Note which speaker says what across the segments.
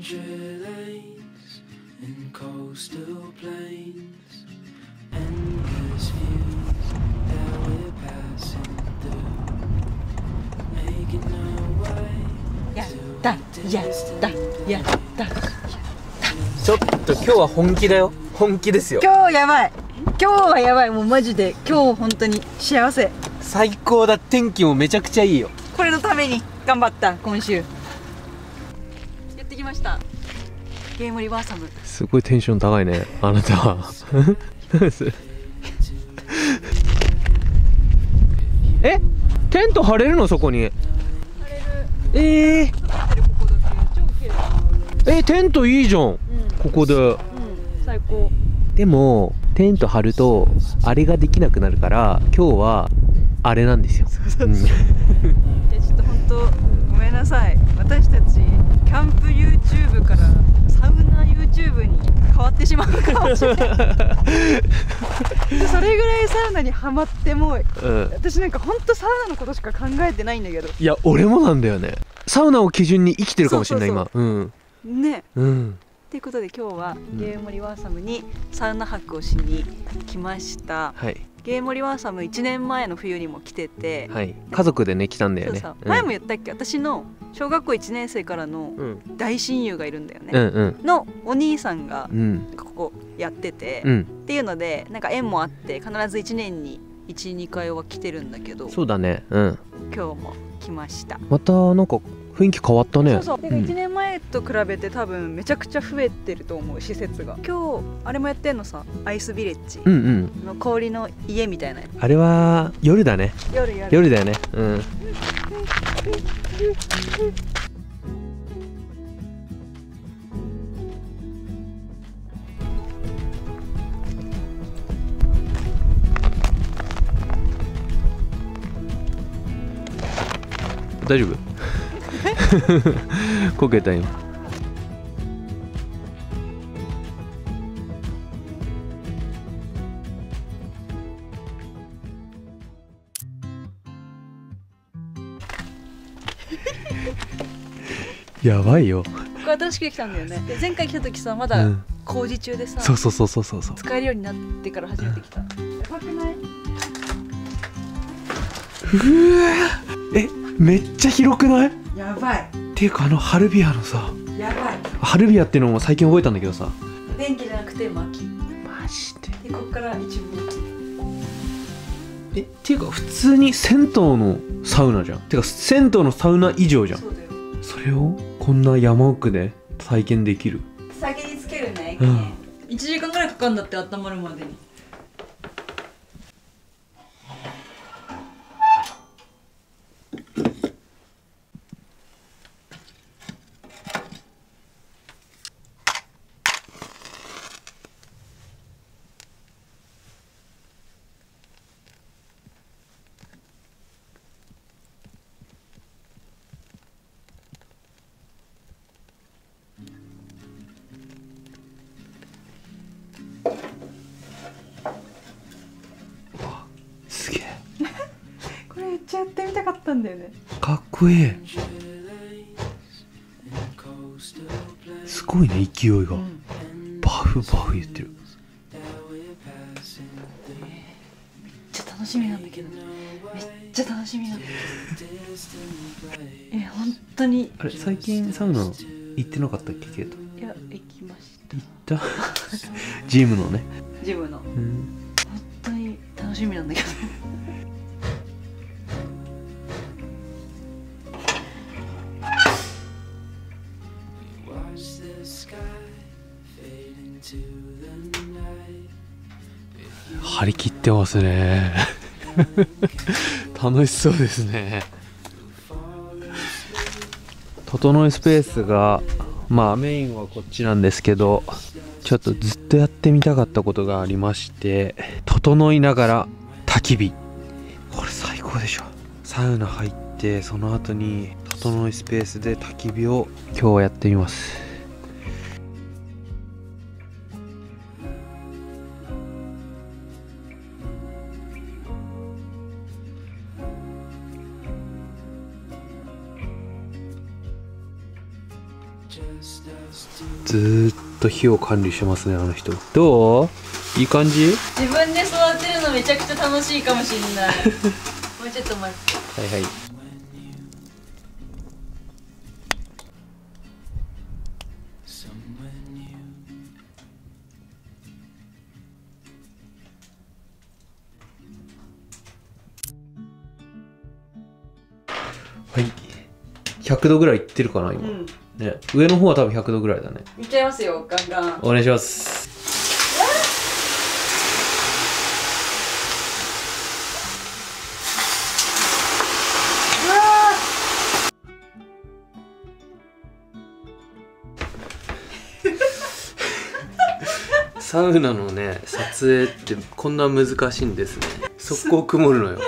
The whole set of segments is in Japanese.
Speaker 1: Stranger lanes and coastal plains, endless views that we're passing through, making our way
Speaker 2: やったやったやった
Speaker 3: ちょっと今日は本気だよ。本気ですよ。
Speaker 2: 今日やばい。今日はやばい。もうマジで。今日本当に幸せ。
Speaker 3: 最高だ。天気もめちゃくちゃいいよ。
Speaker 2: これのために頑張った今週ゲームリバーサム。
Speaker 3: すごいテンション高いね。あなた。は え？テント張れるの？そこに。えー、えテントいいじゃん。ここで。
Speaker 2: うん。最高。
Speaker 3: でもテント張るとあれができなくなるから今日はあれなんですよ。うん。
Speaker 2: いやちょっと本当ごめんなさい。私たちキャンプ YouTube からサウナ YouTube に変わってしまうかもしれない。でそれぐらいサウナにハマってもう
Speaker 3: うん。
Speaker 2: 私なんか本当サウナのことしか考えてないんだけど。
Speaker 3: いや俺もなんだよね。サウナを基準に生きてるかもしれない今。うん。
Speaker 2: ね。
Speaker 3: うん。
Speaker 2: ということで今日はゲームリワーサムにサウナ泊をしに来ました。
Speaker 3: はい。
Speaker 2: ゲームリワーサム1年前の冬にも来てて、
Speaker 3: はい。家族でね来たんだよね。
Speaker 2: う
Speaker 3: ん。
Speaker 2: 前も言ったっけ？私の小学校1年生からの
Speaker 3: うん。
Speaker 2: 大親友がいるんだよね、
Speaker 3: うんうん。
Speaker 2: のお兄さんが
Speaker 3: うん。
Speaker 2: ここやってて、っ
Speaker 3: うん。
Speaker 2: ていうのでなんか縁もあって必ず1年に12回は来てるんだけど
Speaker 3: そうだね。うん。
Speaker 2: 今日も来ました。
Speaker 3: またなんか雰囲気変わったね。
Speaker 2: そうそう。
Speaker 3: ん
Speaker 2: 1年前と比べて多分めちゃくちゃ増えてると思う施設が。今日あれもやってんのさアイスビレッジ。
Speaker 3: うんうん。
Speaker 2: の氷の家みたいなやつ。
Speaker 3: あれは夜だね。
Speaker 2: 夜やる
Speaker 3: 夜だよね。うん。大丈夫？こけた今 やばいよ、
Speaker 2: ここ新しく来たんだよね。で前回来た時さまだ
Speaker 3: うん、
Speaker 2: 工事中でさ、
Speaker 3: そうそうそうそうそうそう。
Speaker 2: 使えるようになってから初めて来た、やばくない？
Speaker 3: えめっちゃ広くない？っ
Speaker 2: やばい。
Speaker 3: ていうかあのハルビアのさ
Speaker 2: やばい。
Speaker 3: ハルビアっていうのも最近覚えたんだけどさ。
Speaker 2: 電気じゃなくて薪
Speaker 3: マジで。
Speaker 2: でこっから一部。
Speaker 3: えっていうか普通に銭湯のサウナじゃん。てか銭湯のサウナ以上じゃん。
Speaker 2: そうだよ。
Speaker 3: それをこんな山奥で体験できる。
Speaker 2: 先につけるね、
Speaker 3: うん。
Speaker 2: 1時間ぐらいかかるんだって温まるまでにみたかったんだよね。
Speaker 3: かっこいい。すごいね勢いが、バフバフ言ってる。
Speaker 2: めっちゃ楽しみなんだけど。めっちゃ楽しみなんだけど。え本当に。
Speaker 3: あれ最近サウナ行ってなかったっけケイト？
Speaker 2: いや行きました。
Speaker 3: 行った？ジムのね張り切ってますね。楽しそうですね。整えスペースがまあメインはこっちなんですけどちょっとずっとやってみたかったことがありまして整いながら焚き火。これ最高でしょ。サウナ入ってその後に整いスペースで焚き火を今日はやってみます。と火を管理してますねあの人。どう？いい感じ？
Speaker 2: 自分で育てるのめちゃくちゃ楽しいかもしれない。もうちょっと待って。
Speaker 3: はいはい.はい100度ぐらいいってるかな今、
Speaker 2: うん。
Speaker 3: ね。上の方は多分100度ぐらいだね。
Speaker 2: いっちゃいますよガンガン。
Speaker 3: お願いします。サウナのね撮影ってこんな難しいんですね。速攻曇るのよ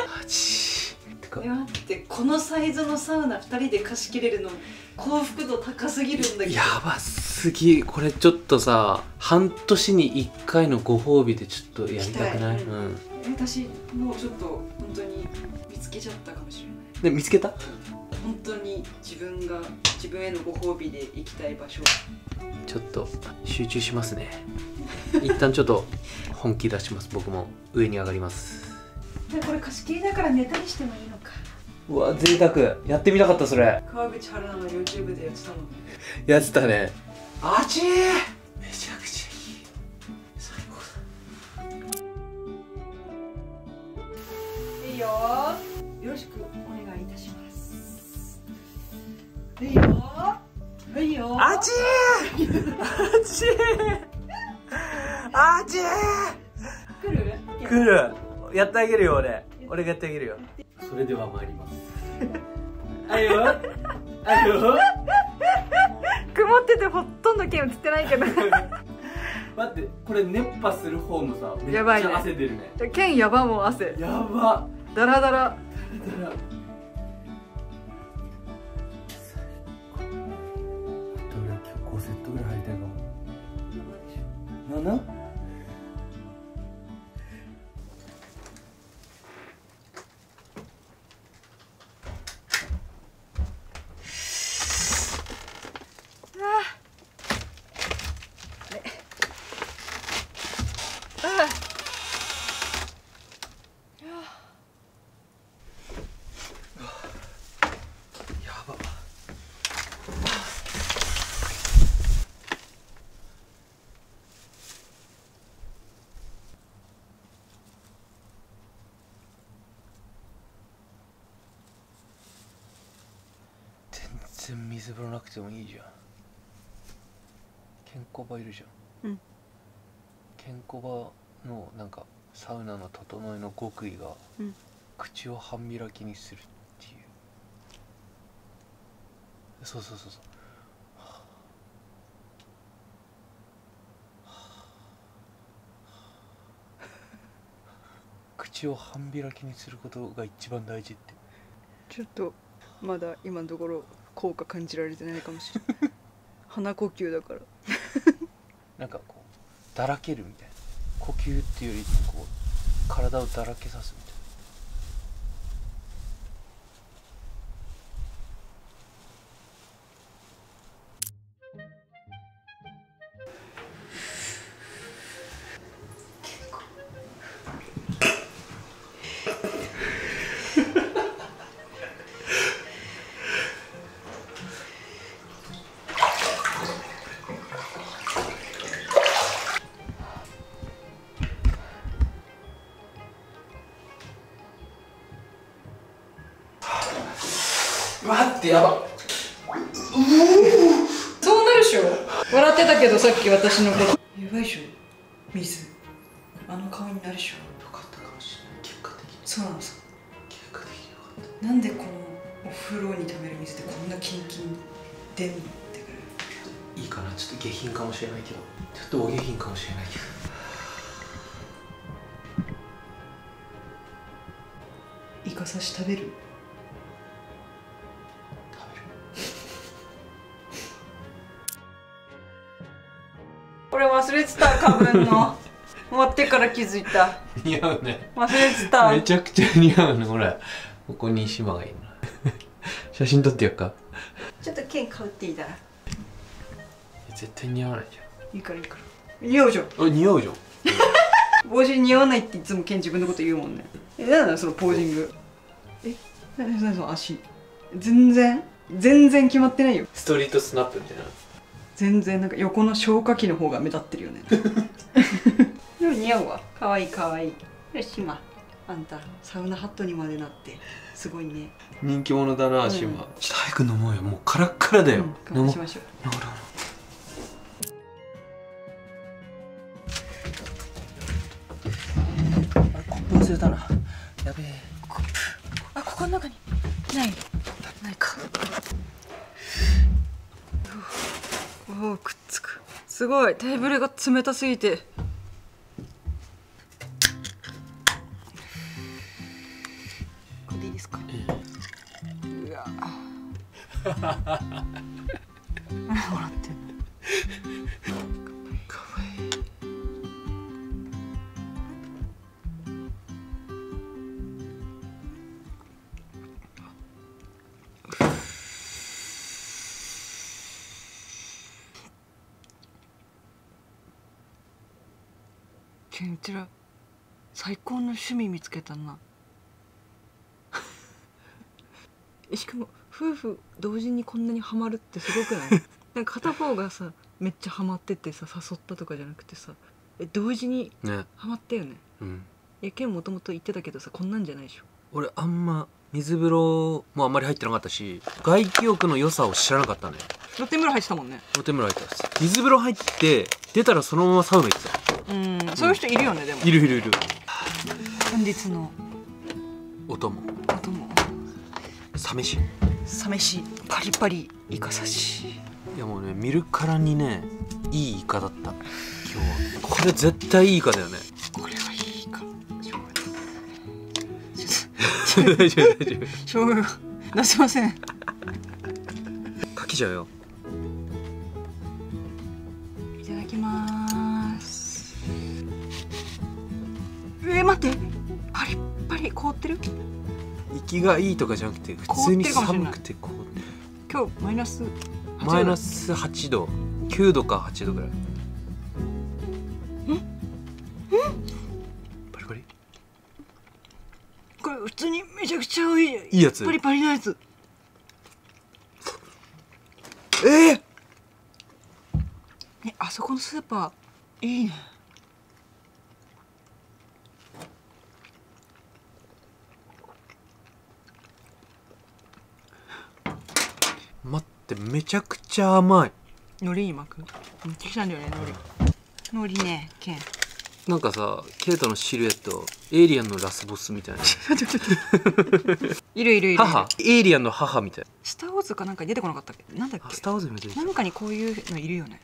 Speaker 2: このサイズのサウナ2人で貸し切れるの幸福度高すぎるんだけど。
Speaker 3: やばすぎ。これちょっとさ半年に1回のご褒美でちょっとやりたくない？うん。
Speaker 2: 私もうちょっと本当に見つけちゃったかもしれない。
Speaker 3: で見つけた？
Speaker 2: 本当に自分が自分へのご褒美で行きたい場所。
Speaker 3: ちょっと集中しますね。一旦ちょっと本気出します。僕も上に上がります。
Speaker 2: でこれ貸し切りだから寝たりしてもいいのか
Speaker 3: うわ贅沢。やってみたかったそれ。
Speaker 2: 川口春奈の YouTube でやってたもんね。
Speaker 3: やってたね。あちーめちゃくちゃいい。最高。
Speaker 2: いいよ。よろしくお願いいたします。いいよ。いいよ。
Speaker 3: あちーあちーあちー
Speaker 2: 来る？
Speaker 3: 来る。やってあげるよ俺。俺がやってあげるよそれでは参ります。あいよあいよ
Speaker 2: 曇っててほとんど剣映ってないけど。
Speaker 3: 待ってこれ熱波する方もさめっち
Speaker 2: やばいね。
Speaker 3: ゃ汗出るね。
Speaker 2: 剣やばもう汗。
Speaker 3: やば。
Speaker 2: ダラダラ。
Speaker 3: だから俺今日5セットぐらい入りたいかも 7? やば全然水風呂なくてもいいじゃん。ケンコバいるじゃん。
Speaker 2: うん。
Speaker 3: ケンコバのなんかサウナの整えの極意が、
Speaker 2: うん。
Speaker 3: 口を半開きにするっていう。そうそうそうそう。口を半開きにすることが一番大事って。
Speaker 2: ちょっとまだ今のところ効果感じられてないかもしれない。鼻呼吸だから。
Speaker 3: なんかこうだらけるみたいな。呼吸っていうよりこう体をだらけさすみたいな。
Speaker 2: 忘れてたかぶんの。終わってから気づいた。
Speaker 3: 似合うね。
Speaker 2: 忘れてた。
Speaker 3: めちゃくちゃ似合うねほら。ここに島がいるな 写真撮ってやっか。
Speaker 2: ちょっと剣かぶっていいだら
Speaker 3: 絶対似合わないじ
Speaker 2: いいからいいから。似合うじゃん。
Speaker 3: ゃんあ似合うじゃん。
Speaker 2: 帽子似合わないっていつもケン自分のこと言うもんね。えなんだそのポージング？えなになにその足。全然全然決まってないよ。
Speaker 3: ストリートスナップみたいな
Speaker 2: 全然なんか横の消火器の方が目立ってるよね。でも似合うわ。かわいいかわい。いよし今あんたサウナハットにまでなって。すごいね。
Speaker 3: 人気者だな
Speaker 2: うん。
Speaker 3: シマ、ちょっと早く飲もうよ。もうカラッカラだよ、
Speaker 2: うん。乾
Speaker 3: 飲もう
Speaker 2: 杯しましょう。
Speaker 3: 飲もう。飲もう。コップ忘れたな。やべえ。
Speaker 2: あここの中に。ない。ないかおおくっつく。すごい。テーブルが冷たすぎて。趣味見つけたな。え しかも夫婦同時にこんなにハマるってすごくない？なんか片方がさめっちゃハマっててさ誘ったとかじゃなくてさえ同時に
Speaker 3: ね。
Speaker 2: ハマったよね？
Speaker 3: うん。
Speaker 2: いやケンもともと言ってたけどさこんなんじゃないでしょ。
Speaker 3: 俺あんま水風呂もあんまり入ってなかったし外気浴の良さを知らなかったね。
Speaker 2: 露天風呂入ってたもんね。
Speaker 3: 露天風呂入ってます水風呂入って出たらそのままサウナ行ってた。
Speaker 2: うんそういう人いるよねでも。
Speaker 3: いるいるいる
Speaker 2: 本日の。
Speaker 3: 音も
Speaker 2: お供。
Speaker 3: サ飯
Speaker 2: サ飯パリパリイカ刺し
Speaker 3: いやもうね見るからにねいいイカだった。今日は。これ絶対いいイカだよね。
Speaker 2: これはいいか
Speaker 3: 大丈夫大丈夫
Speaker 2: 醤油が出せません
Speaker 3: かけちゃうよ 息がいいとかじゃなくて普通に寒くてこう
Speaker 2: 今日マイナス8度。
Speaker 3: マイナス8度9度か8度ぐらい。パリパリ？
Speaker 2: これ普通にめちゃくちゃおい。しい
Speaker 3: いいやつ。
Speaker 2: パリパリなやつ。
Speaker 3: えー、
Speaker 2: えあそこのスーパーいいね
Speaker 3: 待ってめちゃくちゃ甘い。
Speaker 2: 海苔に巻く？めっちゃ来たんだよね海苔。海苔ねケン。
Speaker 3: なんかさケイトのシルエットエイリアンのラスボスみたいな。
Speaker 2: いるいるいる
Speaker 3: 母？エイリアンの母みたい
Speaker 2: スター・ウォーズかなんか出てこなかったっけ？なんだっけ？
Speaker 3: あスター・ウォーズみたい
Speaker 2: なんかにこういうのいるよね。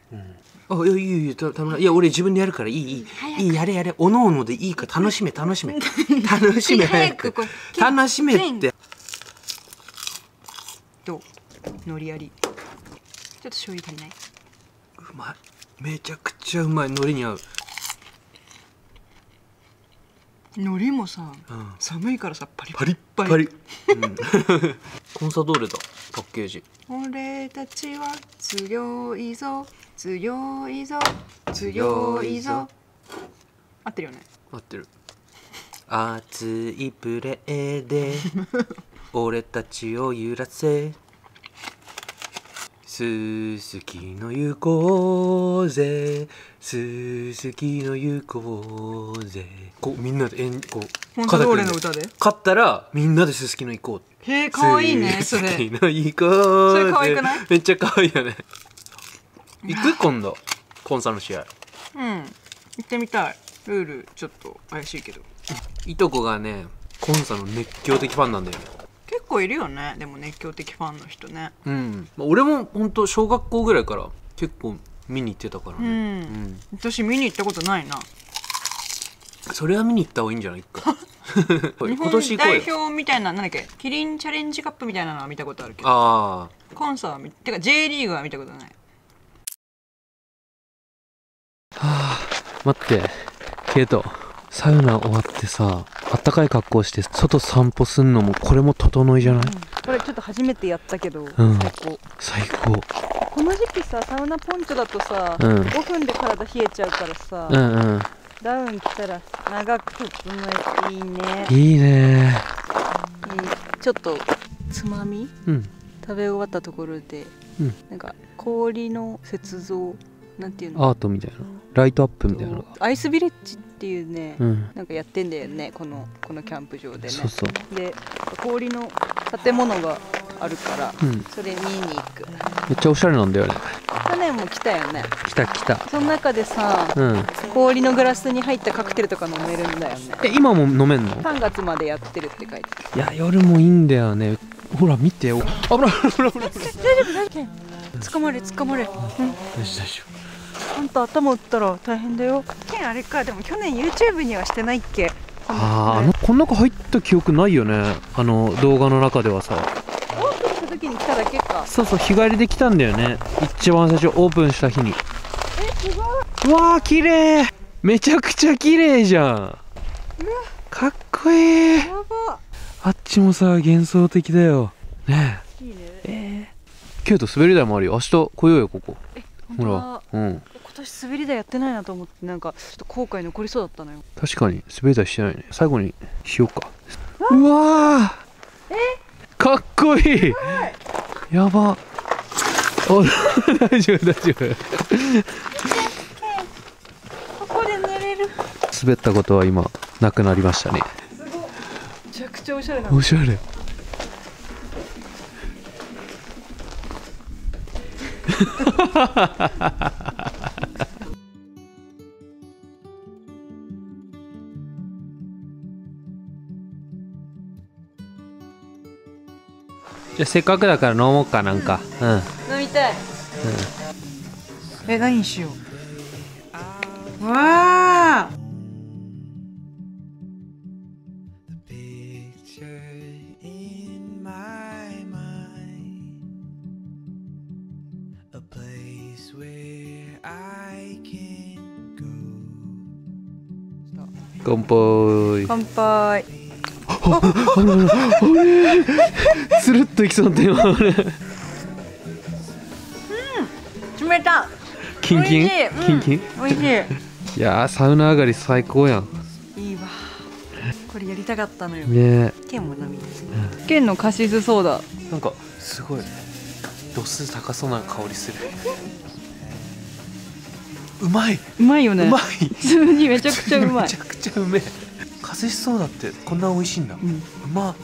Speaker 3: あいやいいよいいよたたいや俺自分でやるからいいいい。いいやれやれ。おのおのでいいから楽しめ楽しめ。楽しめ 早く。楽しめって。
Speaker 2: どう？海苔あり。ちょっと醤油足りない？う
Speaker 3: まい。めちゃくちゃうまい。海苔に合う、
Speaker 2: 海苔もさ
Speaker 3: うん、
Speaker 2: 寒いからさパリ
Speaker 3: パリ。ッ
Speaker 2: パリ
Speaker 3: パリ、うん、コンサドーレだパッケージ。
Speaker 2: 俺たちは強いぞ強いぞ。強いぞ。合ってるよね？
Speaker 3: 合ってる。熱いプレーで 俺たちを揺らせすすきの行こうぜ。すすきの行こうぜ。こうみんなでえんこう
Speaker 2: コンサドーレの歌で。
Speaker 3: 勝ったらみんなですすきの行こう。
Speaker 2: へえかわいいねそ
Speaker 3: すすき
Speaker 2: れ
Speaker 3: の行こうぜ。
Speaker 2: それ可愛くない？
Speaker 3: めっちゃ可愛いよね。行く？今度。コンサの試合。
Speaker 2: うん。行ってみたい。ルールちょっと怪しいけど。
Speaker 3: いとこがねコンサの熱狂的ファンなんだよね。
Speaker 2: 結構いるよね。でも熱狂的ファンの人ね。
Speaker 3: うん、まあ俺も本当小学校ぐらいから結構見に行ってたから
Speaker 2: う
Speaker 3: ね、
Speaker 2: ん。私見に行ったことないな。
Speaker 3: それは見に行った方がいいんじゃない？か今
Speaker 2: 日本
Speaker 3: 年行こうよ。
Speaker 2: 代表みたいななんだっけ？キリンチャレンジカップみたいなのは見たことあるけど。
Speaker 3: あ
Speaker 2: コンサは見てか J リーグは見たことない。
Speaker 3: あ。待ってケイトサウナ終わってさあったかい格好して外散歩すんのもこれも整いじゃない？
Speaker 2: これちょっと初めてやったけど、
Speaker 3: ん。
Speaker 2: 最高。
Speaker 3: 最高。
Speaker 2: この時期さサウナポンチョだとさ、
Speaker 3: うん。
Speaker 2: 5分で体冷えちゃうからさ、
Speaker 3: うんうん。
Speaker 2: ダウン着たら長く整えていいね。
Speaker 3: いいね。
Speaker 2: いいちょっとつまみ
Speaker 3: うん。
Speaker 2: 食べ終わったところで、
Speaker 3: うん。
Speaker 2: なんか氷の雪像なんていうの？
Speaker 3: アートみたいな。ライトアップみたいなのが。
Speaker 2: アイスビレッジっていうね、
Speaker 3: うん。
Speaker 2: なんかやってんだよねこのこのキャンプ場でね。
Speaker 3: そうそう。
Speaker 2: で氷の建物があるから
Speaker 3: うん。
Speaker 2: それ見に行く。
Speaker 3: めっちゃおしゃれなんだよね
Speaker 2: 去年も来たよね。
Speaker 3: 来た来た。
Speaker 2: その中でさ
Speaker 3: うん。
Speaker 2: 氷のグラスに入ったカクテルとか飲めるんだよね。
Speaker 3: え今も飲めんの
Speaker 2: ？3月までやってるって書いて
Speaker 3: いや夜もいいんだよね。ほら見てよ。危ない危ない危ない危ない
Speaker 2: 大丈夫。大丈夫。捕まれ捕まれ、うん、
Speaker 3: 大丈夫大丈
Speaker 2: あんた頭打ったら大変だよ。ケンあれか。でも去年 YouTube にはしてないっけ？
Speaker 3: 夫あーあのこん中入った記憶ないよね。あの動画の中ではさ。
Speaker 2: オープンした時に来ただけか。
Speaker 3: そうそう日帰りで来たんだよね。一番最初オープンした日に。
Speaker 2: えすごい。う
Speaker 3: わー綺麗。めちゃくちゃ綺麗じゃん。かっこいい。あっちもさ幻想的だよ。ね
Speaker 2: いいね。
Speaker 3: ええー、京都滑り台もあるよ。明日来ようよここほらうん。
Speaker 2: 今年滑り台やってないなと思ってなんかちょっと後悔残りそうだったのよ。
Speaker 3: 確かに滑り台してないね。最後にしようか。うわー。かっこいい。やば。お 大丈夫大丈夫。
Speaker 2: ここで寝れる？
Speaker 3: 滑ったことは今なくなりましたね。
Speaker 2: すごいめちゃくちゃおしゃれな。
Speaker 3: おしゃれ じゃあせっかくだから飲もうかなんか。うん。
Speaker 2: 飲みたい、え何にしよう。わあ
Speaker 3: 乾杯
Speaker 2: 乾杯。
Speaker 3: つるっといきそうだった今俺
Speaker 2: 冷た。
Speaker 3: キンキン？キンキン？
Speaker 2: おいし
Speaker 3: い。やーサウナ上がり最高やん。
Speaker 2: いいいわ。これやりたかったのよ。
Speaker 3: ね。
Speaker 2: ケンも飲みますケンのカシスソーダ。
Speaker 3: えなんかすごい。度数高そうな香りするうまい。う
Speaker 2: まいよね。
Speaker 3: うまい。
Speaker 2: 普通にめちゃくちゃうまい。
Speaker 3: めちゃくちゃうめえ。カシスソーダってこんな美味しいんだ。う
Speaker 2: うん
Speaker 3: まっ。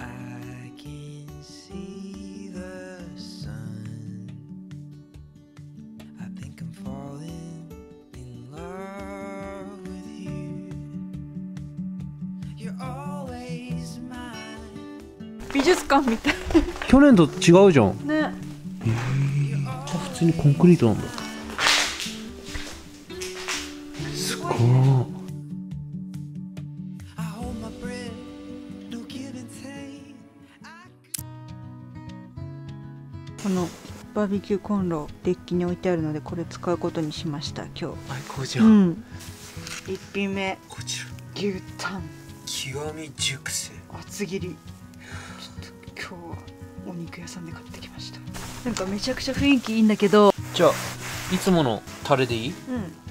Speaker 1: I can see the sun I think I'm falling in love with you You're always mine
Speaker 2: 美術館みたい。
Speaker 3: 去年と違うじゃん。
Speaker 2: ね。
Speaker 3: 普通にコンクリートなんだ
Speaker 2: このバーベキューコンロデッキに置いてあるのでこれ使うことにしました今
Speaker 3: 最高じ
Speaker 2: 日うん。一品目
Speaker 3: こちら。
Speaker 2: 牛タン。
Speaker 3: 極み熟成。
Speaker 2: 厚切り。ちょっと今日はお肉屋さんで買ってきました。なんかめちゃくちゃ雰囲気いいんだけど。
Speaker 3: じゃあいつものタレでいい？
Speaker 2: うん。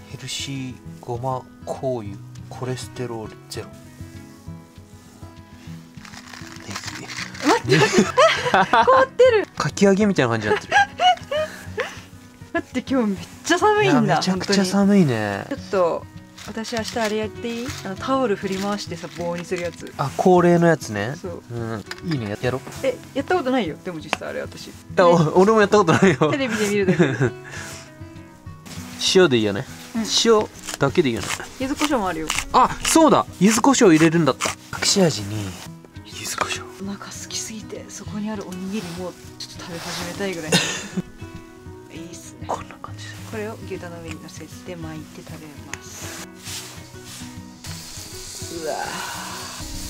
Speaker 3: ヘルシーごま香油コレステロールゼロギ
Speaker 2: 待って凍ってる。
Speaker 3: かき揚げみたいな感じになってる。
Speaker 2: 待って今日めっちゃ寒いんだ
Speaker 3: やめちゃくちゃ
Speaker 2: 本
Speaker 3: 寒いね。
Speaker 2: ちょっと私明日あれやっていい？あのタオル振り回してさ棒にするやつ。
Speaker 3: あ恒例のやつね。
Speaker 2: そう。
Speaker 3: うんいいね。ややろう。
Speaker 2: えやったことないよ。でも実際あれ私。
Speaker 3: あお俺もやったことないよ。
Speaker 2: テレビで見るだけで。
Speaker 3: 塩でいいよね、
Speaker 2: うん。
Speaker 3: 塩だけでいいよね。
Speaker 2: 柚子胡椒もあるよ。
Speaker 3: あそうだ。柚子胡椒入れるんだった。隠し味に柚子胡椒
Speaker 2: こにあるおにぎりもちょっと食べ始めたいぐらい。いいっすね。
Speaker 3: こんな感じ
Speaker 2: これを牛タンの上に乗せて巻いて食べます。うわ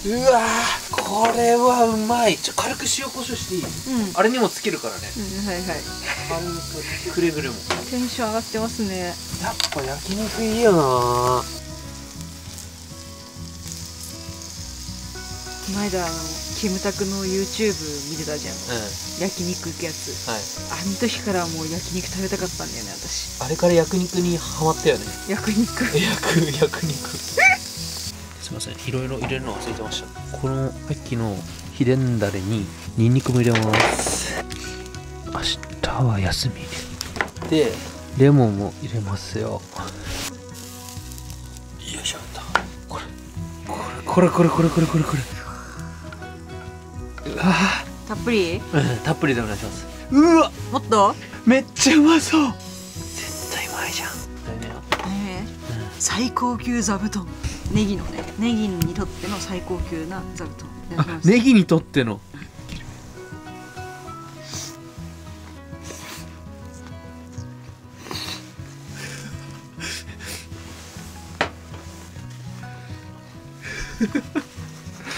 Speaker 3: うわこれはうまい。ちょ軽く塩コショウしていい、
Speaker 2: うん、
Speaker 3: あれにもつけるからね、うん、
Speaker 2: はいはい。
Speaker 3: 軽くくれぐれも。
Speaker 2: テンション上がってますね。
Speaker 3: やっぱ焼肉いいよな
Speaker 2: 前田のキムタクの YouTube 見てたじゃん。
Speaker 3: うん。
Speaker 2: 焼肉行くやつ。
Speaker 3: はい。
Speaker 2: あの時からもう焼肉食べたかったんだよね私。
Speaker 3: あれから焼肉にハマったよね。
Speaker 2: 焼肉。
Speaker 3: 焼焼肉。すいません。いろいろ入れるの忘れてました。このさっきの秘伝だれにニンニクも入れます。明日は休み。でレモンも入れますよ。よいしょっと。これこれこれこれこれこれこれ
Speaker 2: たっぷり？
Speaker 3: ーうんたっぷりでお願いします。うわ
Speaker 2: もっと？
Speaker 3: めっちゃうまそう。絶対うまいじゃん。
Speaker 2: 最高級座布団。ネギのね。ネギにとっての最高級な座布団。
Speaker 3: ネギにとっての。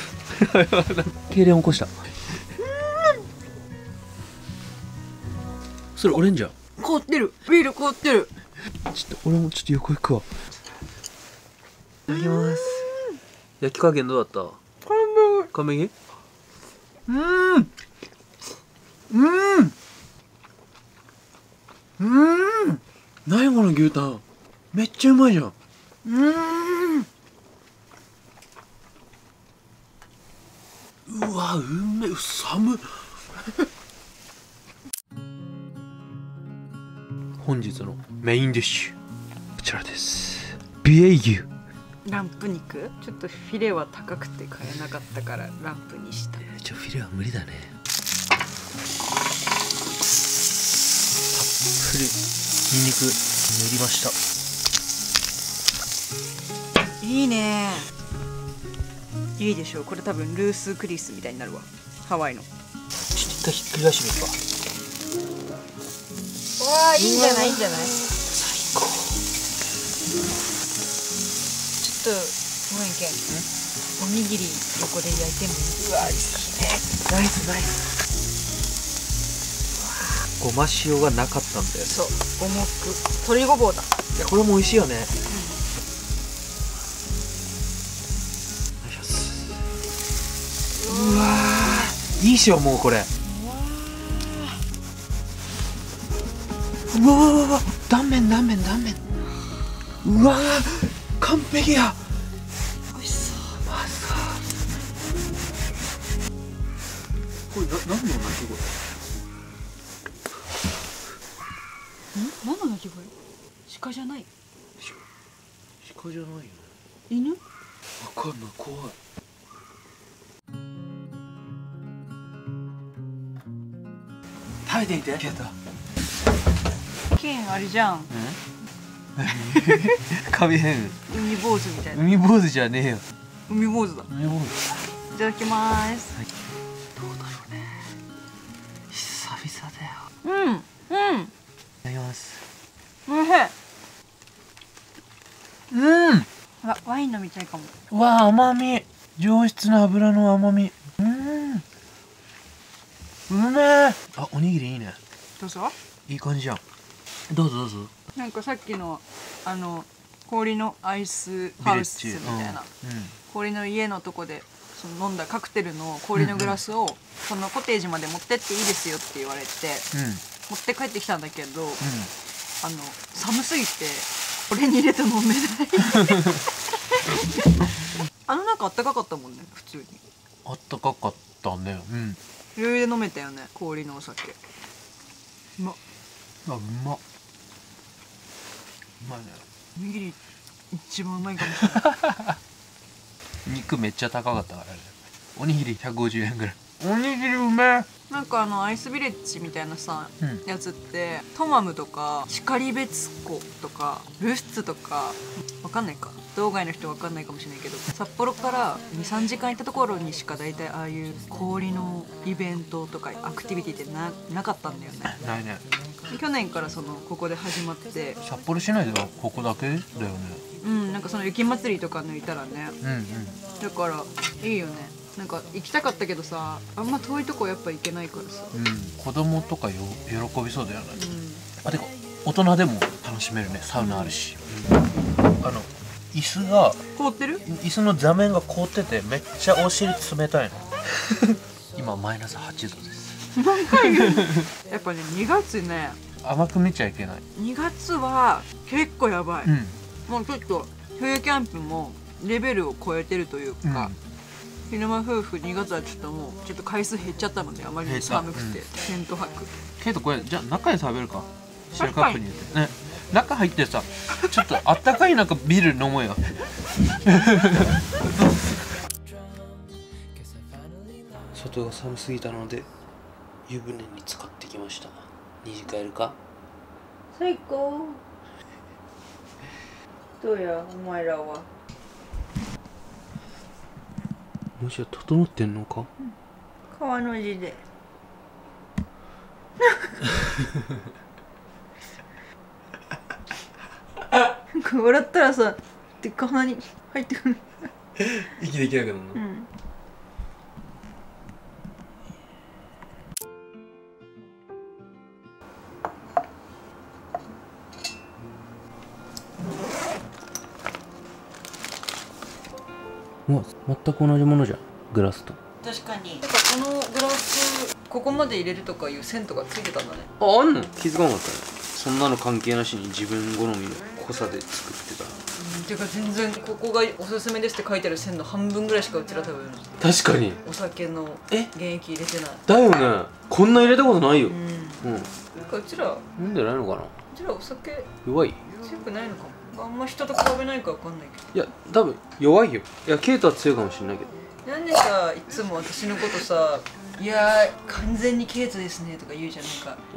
Speaker 3: 痙攣起こしたそれオレンジャー
Speaker 2: 凍ってる。ビール凍ってる。
Speaker 3: ちょっと俺もちょっと横行くわ。いただきます。焼き加減どうだった？完璧うん。うん。うん。何この牛タン？めっちゃうまいじゃん。うん。うわうめえ寒っ本日のメインディッシュこちらです。ビエイ牛。
Speaker 2: ランプ肉？ちょっとフィレは高くて買えなかったからランプにした。
Speaker 3: ちょフィレは無理だね。たっぷりニンニク塗りました。
Speaker 2: いいね。いいでしょう。これ多分ルースクリスみたいになるわ。ハワイの。
Speaker 3: ちょっと一回ひっくり返してみるか
Speaker 2: わあいいんじゃないいいんじゃない？
Speaker 3: 最高
Speaker 2: ちょっとごめんけんおにぎり横で焼いてもいい？うわいいねナイスナイス
Speaker 3: ごま塩がなかったんだよね。
Speaker 2: そう重く鶏ごぼうだ。
Speaker 3: いやこれも美味しいよね、うわーいいっしょもうこれうわわわわ断面断面断面うわ完璧や
Speaker 2: 美味しそう
Speaker 3: まさこれな何の鳴き声
Speaker 2: ん何の鳴き声鹿じゃない
Speaker 3: 鹿じゃないよ
Speaker 2: 犬
Speaker 3: わかんない怖い食べてみてケイタ
Speaker 2: あれじゃん。
Speaker 3: カビ
Speaker 2: 海坊主みたいな。
Speaker 3: 海坊主じゃねえよ。
Speaker 2: 海坊主だ。
Speaker 3: 海坊主。
Speaker 2: いただきます。
Speaker 3: どうだろうね。久々だよ。
Speaker 2: うん。うん。
Speaker 3: いただきます。
Speaker 2: おいしい。
Speaker 3: うん。
Speaker 2: わワイン飲みたいかも。
Speaker 3: うわ甘み。上質な油の甘み。うん。うめえ。あおにぎりいいね。
Speaker 2: どうぞ。
Speaker 3: いい感じじゃんどうぞどうぞ。
Speaker 2: なんかさっきのあの氷のアイスハウスみたいな、氷の家のとこでその飲んだカクテルの氷のグラスを、そのコテージまで持ってっていいですよって言われて
Speaker 3: うん。うん
Speaker 2: 持って帰ってきたんだけど、
Speaker 3: うん。
Speaker 2: あの寒すぎてこれに入れて飲めない。あの中あったかかったもんね普通に。
Speaker 3: あったかかったね。うん。
Speaker 2: 余裕で飲めたよね氷のお酒。うま。っ
Speaker 3: あうま。っうまいね。
Speaker 2: おにぎり一番うまいかもしれない。
Speaker 3: 肉めっちゃ高かったからねおにぎり150円ぐらい。おにぎりうめえ。
Speaker 2: なんかあのアイスビレッジみたいなさ、
Speaker 3: うん。
Speaker 2: やつってトマムとかシカリベツコとかルスツとかわかんないか。道外の人わかんないかもしれないけど札幌から23時間行ったところにしか大体ああいう氷のイベントとかアクティビティってななかったんだよね。
Speaker 3: ないね
Speaker 2: 去年からそのここで始まって。
Speaker 3: 札幌市内ではここだけだよね。
Speaker 2: うんなんかその雪祭りとか抜いたらね。
Speaker 3: うんうん。
Speaker 2: だからいいよね。なんか行きたかったけどさあんま遠いとこやっぱ行けないからさ。
Speaker 3: うん。子供とかよ喜びそうだよね。
Speaker 2: うん。
Speaker 3: あてか大人でも楽しめるねサウナあるし、うん。あの椅子が
Speaker 2: 凍ってる？
Speaker 3: 椅子の座面が凍っててめっちゃお尻冷たいの。今マイナス8度です。
Speaker 2: やっぱね2月ね
Speaker 3: 甘く見ちゃいけない。
Speaker 2: 2月は結構やばい、
Speaker 3: ん。
Speaker 2: もうちょっと冬キャンプもレベルを超えてるというか、昼間夫婦2月はちょっともうちょっと回数減っちゃったのであまりに寒くて、テント泊。
Speaker 3: けどこれじゃあ中で食べるか？シェルカップに入れ
Speaker 2: 確
Speaker 3: て。ね。中入ってさちょっとあったかい中ビール飲もうよ。外が寒すぎたので湯船に浸かってきました2時帰るか？
Speaker 2: 最高。どうやお前らは？
Speaker 3: もしや整ってんのか？
Speaker 2: 川の字で。笑ったらさでっか鼻に入ってくる。
Speaker 3: 息できなくなるの？
Speaker 2: うん
Speaker 3: もう全く同じものじゃん。グラスと。
Speaker 2: 確かに。てかこのグラスここまで入れるとかいう線とかついてたんだね。
Speaker 3: ああんの？気づかなかったね。そんなの関係なしに自分好みの濃さで作ってた
Speaker 2: うんてか全然ここがおすすめですって書いてある線の半分ぐらいしかうちら多分。
Speaker 3: 確かに。
Speaker 2: お酒の
Speaker 3: え？
Speaker 2: 原液入れてない。
Speaker 3: だよね。こんな入れたことないよ。
Speaker 2: うん。
Speaker 3: うん。
Speaker 2: なんかうちらう
Speaker 3: 飲んでないのかな？
Speaker 2: ちらお酒
Speaker 3: 弱い。
Speaker 2: 強くないのかもあんま人と比べないかわかんないけ
Speaker 3: いや多分弱いよ。いやケイトは強いかもしれないけど。
Speaker 2: どなんでさいつも私のことさ「いやー完全にケイトですね」とか言うじゃん。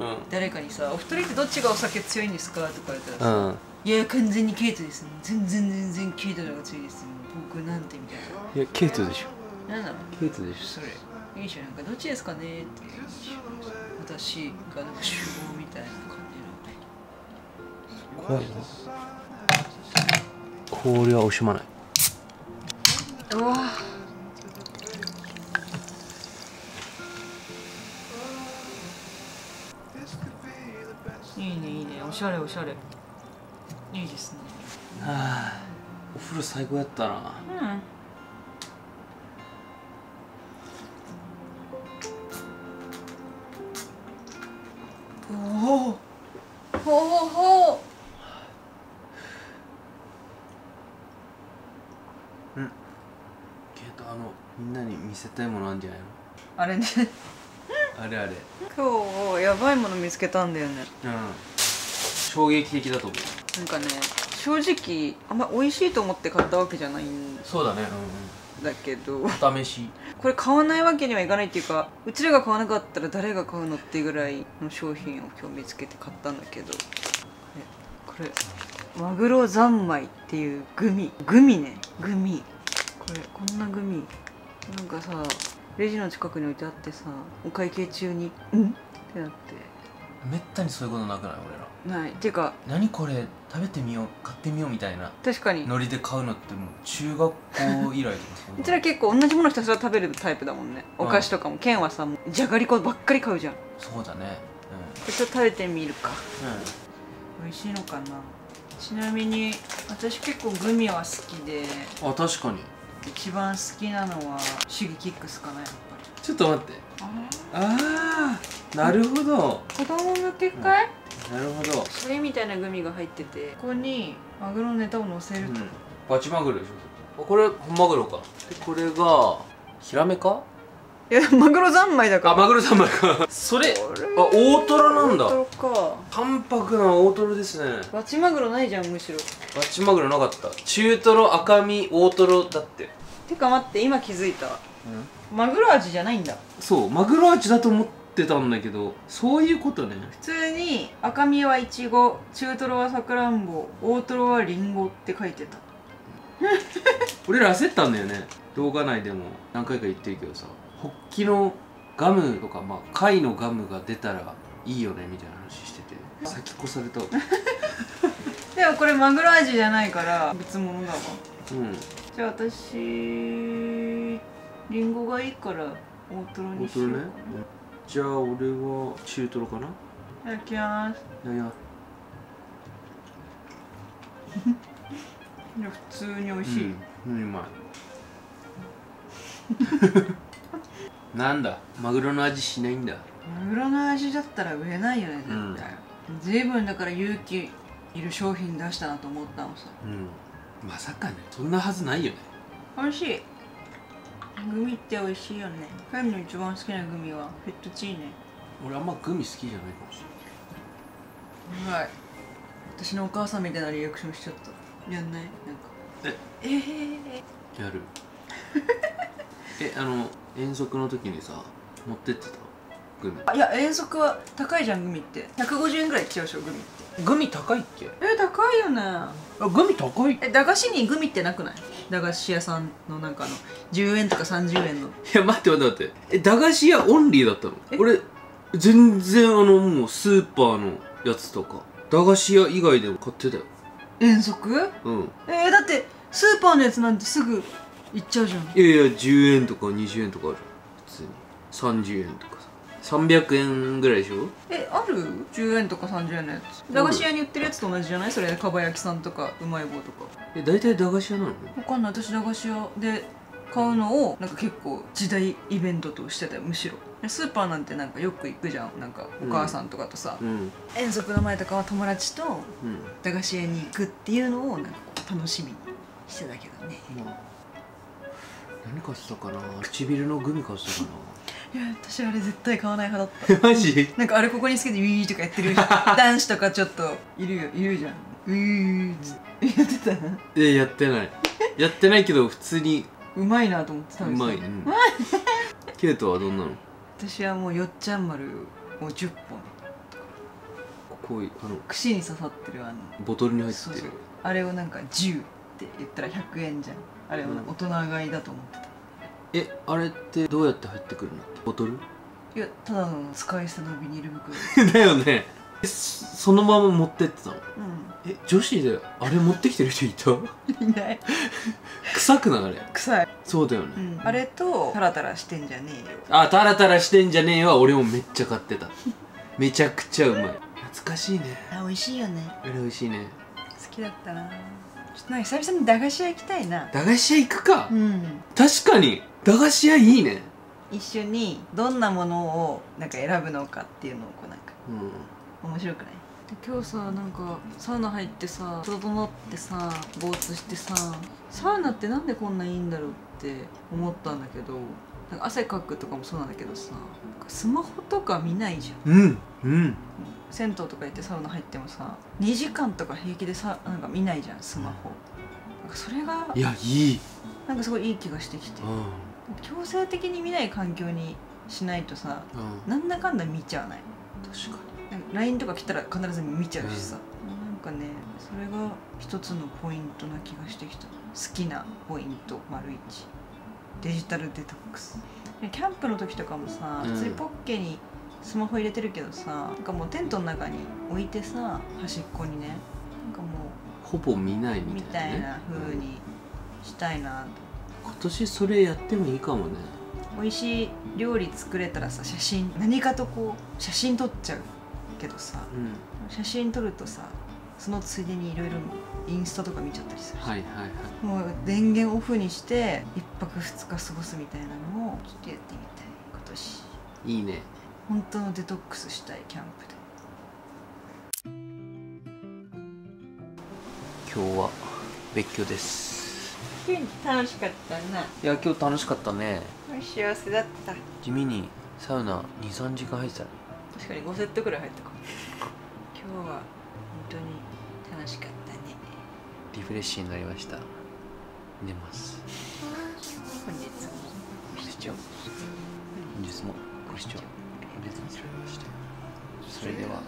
Speaker 2: なんか誰かにさ「お二人ってどっちがお酒強いんですか?」とか言ったらさ
Speaker 3: うん「
Speaker 2: いや完全にケイトですね。全然全然ケイトの方が強いです僕なんて」みたい
Speaker 3: いやケイトでしょ。
Speaker 2: ななんなの
Speaker 3: ケイトでし
Speaker 2: それ。いいじゃん。なんかどっちですかねって私がなんか主語みたいな感
Speaker 3: ょ怖いな氷は惜しまない。
Speaker 2: いいねいいね。おしゃれおしゃれ。いいですね。
Speaker 3: はあお風呂最高やったな。
Speaker 2: うんばいもの見つけたんだよね。
Speaker 3: うん。衝撃的だと思う。
Speaker 2: なんかね正直あんま美味しいと思って買ったわけじゃないん
Speaker 3: そうだね。
Speaker 2: だけど
Speaker 3: うん。うんお試し。
Speaker 2: これ買わないわけにはいかないっていうかうちらが買わなかったら誰が買うのっていうぐらいの商品を今日見つけて買ったんだけど。これこれマグロ三昧っていうグミ。グミね。グミ。これこんなグミ。なんかさレジの近くに置いてあってさお会計中に「ん?」ってなって。
Speaker 3: めったにそういうことなくない？俺ら。
Speaker 2: ない。っていうか
Speaker 3: 何これ？食べてみよう買ってみようみたいな。
Speaker 2: 確かに。
Speaker 3: ノリで買うのってもう中学校以来とかそ う
Speaker 2: ちら結構同じものひたすら食べるタイプだもんね。
Speaker 3: うん。
Speaker 2: お菓子とかもケンはさじゃがりこばっかり買うじゃん。こ
Speaker 3: そうだね。
Speaker 2: れちょっと食べてみるか。
Speaker 3: うん、うん、
Speaker 2: 美味しいのかな？ちなみに私結構グミは好きで。
Speaker 3: あ確かに。
Speaker 2: 一番好きなのはシゲキックスかなやっぱり。
Speaker 3: ちょっと待ってああなるほど。
Speaker 2: 子供向けかい、
Speaker 3: なるほど、
Speaker 2: それみたいなグミが入っててここにマグロのネタを乗せると、
Speaker 3: バチマグロでしょ。これ本マグロか。でこれがヒラメか？
Speaker 2: いやマグロ三昧だから。
Speaker 3: あマグロ三昧か。それあ大トロなんだ。
Speaker 2: 大トロか。
Speaker 3: 淡白な大トロですね。
Speaker 2: バチマグロないじゃんむしろ。
Speaker 3: バチマグロなかった。中トロ赤身大トロだって。
Speaker 2: てか待って今気づいたマグロ味じゃないんだ。
Speaker 3: そうマグロ味だと思ってたんだけどそういうことね。
Speaker 2: 普通に赤身はイチゴ中トロはさくらんぼ大トロはリンゴって書いてた。
Speaker 3: 俺ら焦ったんだよね。動画内でも。何回か言ってるけどさホッキのガムとかまあ貝のガムが出たらいいよねみたいな話してて。先越されたわ。
Speaker 2: でもこれマグロ味じゃないから別物だわ。
Speaker 3: うん。
Speaker 2: じゃあ私リンゴがいいから大トロ
Speaker 3: 大
Speaker 2: にしよう。かな、
Speaker 3: じゃあ俺は中トロかな。い
Speaker 2: ただきます。
Speaker 3: いやいや。
Speaker 2: 普通に美味しい、
Speaker 3: うん、うまい。なんだ？マグロの味しないんだ。
Speaker 2: マグロの味だったら売れないよね絶対、随分だから勇気いる商品出したなと思ったのさ。
Speaker 3: うん。まさかね。そんなはずないよね。
Speaker 2: 美味しいグミって美味しいよね。カイムの一番好きなグミはフェットチーネ。
Speaker 3: 俺あんまグミ好きじゃないかもし
Speaker 2: うまい。私のお母さんみたいなリアクションしちゃった。やんない？なんか。
Speaker 3: れない
Speaker 2: えー、
Speaker 3: えやる。えあの遠足の時にさ持ってってた？グミ。
Speaker 2: あいや遠足は高いじゃんグミって。150円ぐらいいっちゃうでしょグミって。
Speaker 3: グミ高いっけ？
Speaker 2: え高いよね。
Speaker 3: あグミ高い。い
Speaker 2: え駄菓子にグミってなくない？駄菓子屋さんのなんかあの。10円とか30円の。
Speaker 3: や待って待って待って。え駄菓子屋オンリーだったの？
Speaker 2: え？
Speaker 3: 俺全然あのもうスーパーのやつとか。駄菓子屋以外でも買ってたよ。
Speaker 2: 遠足？
Speaker 3: うん。
Speaker 2: えー、だってスーパーのやつなんてすぐ行っちゃうじゃん。
Speaker 3: いやいや10円とか20円とかある普通に。30円とか。さ300円ぐらいでしょ？
Speaker 2: えある？10円とか30円のやつ。駄菓子屋に売ってるやつと同じじゃない？それかば焼きさんとかうまい棒とか。
Speaker 3: え大体駄菓子屋なの？
Speaker 2: わかんない。私駄菓子屋で買うのをなんか結構時代イベントとしてたよむしろ。でスーパーなんてなんかよく行くじゃん。なんかお母さんとかとさ、
Speaker 3: うん。
Speaker 2: 遠足の前とかは友達と
Speaker 3: うん。
Speaker 2: 駄菓子屋に行くっていうのをなんかこう楽しみにしてたけどね。
Speaker 3: まあ。何買ってたかな？唇のグミ買ってたか
Speaker 2: いや私あれ絶対買わない派だっ
Speaker 3: な マジ？
Speaker 2: たなんかあれここにつけてウィーとかやってる 男子とかちょっといるよいるじゃん。ウィーってやってた。な
Speaker 3: えやってない。やってないけど普通に。
Speaker 2: うまいなと思ってた
Speaker 3: まい、うん、ケイトはどんなの？
Speaker 2: 私はもうよっちゃん丸を10本。
Speaker 3: こういうあの
Speaker 2: 串に刺さってるあの。
Speaker 3: ボトルに入ってる。
Speaker 2: あれをなんか10って言ったら100円じゃん。あれは大人買いだと思ってた、
Speaker 3: えあれってどうやって入ってくるんだっけボトル？
Speaker 2: いやただの使い捨てのビニール袋。
Speaker 3: だよね。えそそのまま持ってってたの？
Speaker 2: う
Speaker 3: え女子であれ持ってきてる人いた？
Speaker 2: んいない。
Speaker 3: 臭くない？あれ。
Speaker 2: 臭い、
Speaker 3: そうだよね、
Speaker 2: うん、あれとタラタラしてんじゃねえよ。
Speaker 3: あタラタラしてんじゃねえわ。俺もめっちゃ買ってた。めちゃくちゃうまい。懐かしいね。
Speaker 2: あ美味しいよね。
Speaker 3: あれ美味しいね。
Speaker 2: 好きだったな。ちょっとなんか久々に駄菓子屋行きたいな。
Speaker 3: 駄菓子屋行くか、
Speaker 2: うん。
Speaker 3: 確かに駄菓子屋いいね
Speaker 2: 一緒にどんなものをなんか選ぶのかっていうのをこうなんか
Speaker 3: うん
Speaker 2: 面白くない？今日さなんかサウナ入ってさ整ってさぼーっとしてさサウナってなんでこんないいんだろうって思ったんだけどなんか汗かくとかもそうなんだけどさスマホとか見ないじゃん。
Speaker 3: うんうん。
Speaker 2: 銭湯とか行ってサウナ入ってもさ2時間とか平気でさなんか見ないじゃんスマホ。なんかそれが
Speaker 3: いやいい。
Speaker 2: なんかすごいいい気がしてきて。
Speaker 3: うん
Speaker 2: 強制的に見ない環境にしないとさ
Speaker 3: うん。
Speaker 2: なんだかんだ見ちゃわない。
Speaker 3: 確か
Speaker 2: なんか LINE とか来たら必ず見ちゃうしさ、なんかねそれが一つのポイントな気がしてきた。好きなポイント丸一。デジタルデトックス。でキャンプの時とかもさ
Speaker 3: うん。
Speaker 2: 普通にポッケにスマホ入れてるけどさなんかもうテントの中に置いてさ端っこにねなんかも
Speaker 3: ほぼ見ないうみ
Speaker 2: み
Speaker 3: たいな、ね、
Speaker 2: たいな風にしたいなと
Speaker 3: 今年それやってもいいかもね。
Speaker 2: 美味しい料理作れたらさ写真何かとこう写真撮っちゃうけどさ
Speaker 3: うん。
Speaker 2: 写真撮るとさそのついでにいろいろインスタとか見ちゃったりするし、
Speaker 3: はいはいはい。
Speaker 2: もう電源オフにして一泊二日過ごすみたいなのをちょっとやってみたい。今年。
Speaker 3: いいね。
Speaker 2: 本当のデトックスしたいキャンプで。
Speaker 3: 今日は別居です
Speaker 2: 楽しかったな。い
Speaker 3: や今日楽しかったね。
Speaker 2: 幸せだった。
Speaker 3: 地味にサウナ23時間入ってたね。
Speaker 2: 確かに5セットくらい入ったかも。今日は本当に楽しかったね。
Speaker 3: リフレッシュになりました。寝ます。
Speaker 2: 本日もご視聴。
Speaker 3: 本日もご視聴。ありがとうございましたそれではまた